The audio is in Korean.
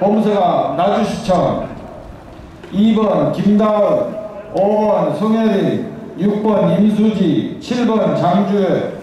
범서가 나주시청 2번 김다은 5번 송혜리 6번 임수지 7번 장주혜